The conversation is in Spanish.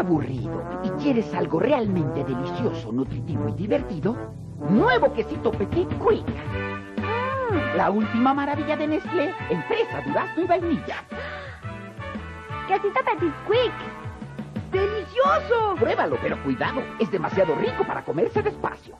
aburrido y quieres algo realmente delicioso, nutritivo y divertido, nuevo quesito Petit Quick. Ah. La última maravilla de Nestlé, empresa durazno y vainilla. quesito Petit Quick. ¡Delicioso! Pruébalo, pero cuidado, es demasiado rico para comerse despacio.